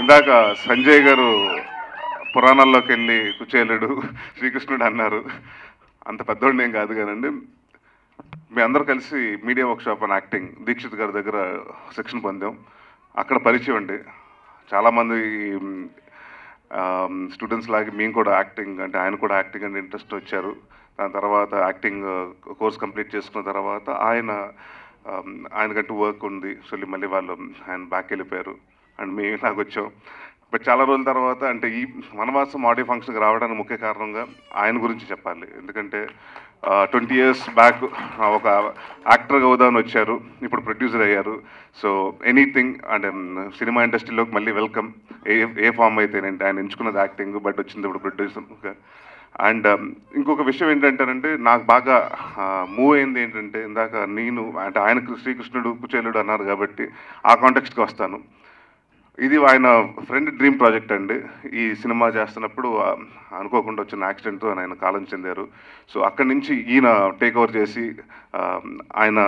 ఇందాక సంజయ్ గారు పురాణాల్లోకి వెళ్ళి కుచేలుడు శ్రీకృష్ణుడు అన్నారు. అంత పెద్దోడిని ఏం కాదు కానండి. మీ అందరు కలిసి media workshop and acting Dikshit గారి దగ్గర శిక్షణ పొందాం. అక్కడ పరిచయం అండి. చాలామంది స్టూడెంట్స్ లాగే మేము కూడా యాక్టింగ్ అంటే ఆయన కూడా యాక్టింగ్ అంటే ఇంట్రెస్ట్ వచ్చారు. దాని తర్వాత యాక్టింగ్ కోర్స్ కంప్లీట్ చేసుకున్న తర్వాత ఆయన ఆయనకంటూ వర్క్ ఉంది. సో మళ్ళీ వాళ్ళు ఆయన బ్యాక్ వెళ్ళిపోయారు. అండ్ మేము ఇలాగ వచ్చాం. బట్ చాలా రోజుల తర్వాత అంటే ఈ వనవాసం ఆడియో ఫంక్షన్కి రావడానికి ముఖ్య కారణంగా ఆయన గురించి చెప్పాలి. ఎందుకంటే ట్వంటీ ఇయర్స్ బ్యాక్ ఒక యాక్టర్గా ఉదాహరణ వచ్చారు. ఇప్పుడు ప్రొడ్యూసర్ అయ్యారు. సో ఎనీథింగ్ అంటే సినిమా ఇండస్ట్రీలోకి మళ్ళీ వెల్కమ్. ఏ ఏ ఫామ్ అయితేనంటే ఆయన ఎంచుకున్నది యాక్టింగ్ బట్ వచ్చింది ఇప్పుడు ప్రొడ్యూసర్ అండ్ ఇంకొక విషయం ఏంటంటారంటే నాకు బాగా మూవ్ అయింది ఏంటంటే ఇందాక నేను అంటే ఆయన శ్రీకృష్ణుడు కుచేలుడు అన్నారు కాబట్టి ఆ కాంటెక్స్ట్కి వస్తాను. ఇది ఆయన ఫ్రెండ్ డ్రీమ్ ప్రాజెక్ట్ అండి. ఈ సినిమా చేస్తున్నప్పుడు అనుకోకుండా వచ్చిన యాక్సిడెంట్తో ఆయన కాలం చెందారు. సో అక్కడి నుంచి ఈయన టేక్ ఓవర్ చేసి ఆయన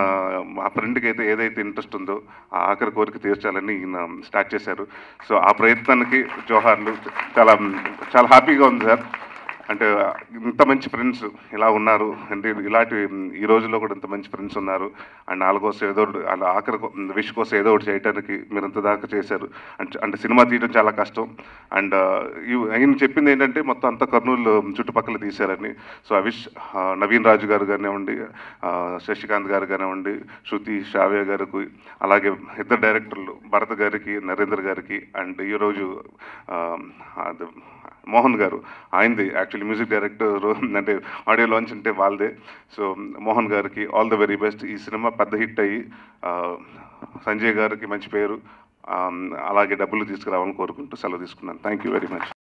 ఆ ఫ్రెండ్కి అయితే ఏదైతే ఇంట్రెస్ట్ ఉందో ఆ ఆఖరి కోరిక తీర్చాలని ఈయన స్టార్ట్ చేశారు. సో ఆ ప్రయత్నానికి జోహార్లు చాలా చాలా హ్యాపీగా ఉంది సార్. అంటే ఇంత మంచి ఫ్రెండ్స్ ఇలా ఉన్నారు. అంటే ఇలాంటి ఈ రోజుల్లో కూడా ఇంత మంచి ఫ్రెండ్స్ ఉన్నారు. అండ్ వాళ్ళ కోసం ఏదో వాళ్ళ ఆఖరి విష్ కోసం ఏదో ఒకటి చేయడానికి మీరు ఇంత దాకా చేశారు. అంటే అంటే సినిమా తీయడం చాలా కష్టం. అండ్ ఆయన చెప్పింది ఏంటంటే మొత్తం అంతా కర్నూలు చుట్టుపక్కల తీశారని సో ఆ విష్ నవీన్ రాజు గారు కానివ్వండి శశికాంత్ గారు కానివ్వండి శృతి శ్రావ్య గారికి అలాగే ఇద్దరు డైరెక్టర్లు భరత్ గారికి నరేంద్ర గారికి అండ్ ఈరోజు మోహన్ గారు ఆయనది యాక్చువల్లీ మ్యూజిక్ డైరెక్టర్ అంటే ఆడియో లాంచ్ అంటే వాళ్ళదే. సో మోహన్ గారికి ఆల్ ద వెరీ బెస్ట్ ఈ సినిమా పెద్ద హిట్ అయ్యి సంజయ్ గారికి మంచి పేరు. అలాగే డబ్బులు తీసుకురావాలని కోరుకుంటూ సెలవు తీసుకున్నాను. Thank you very much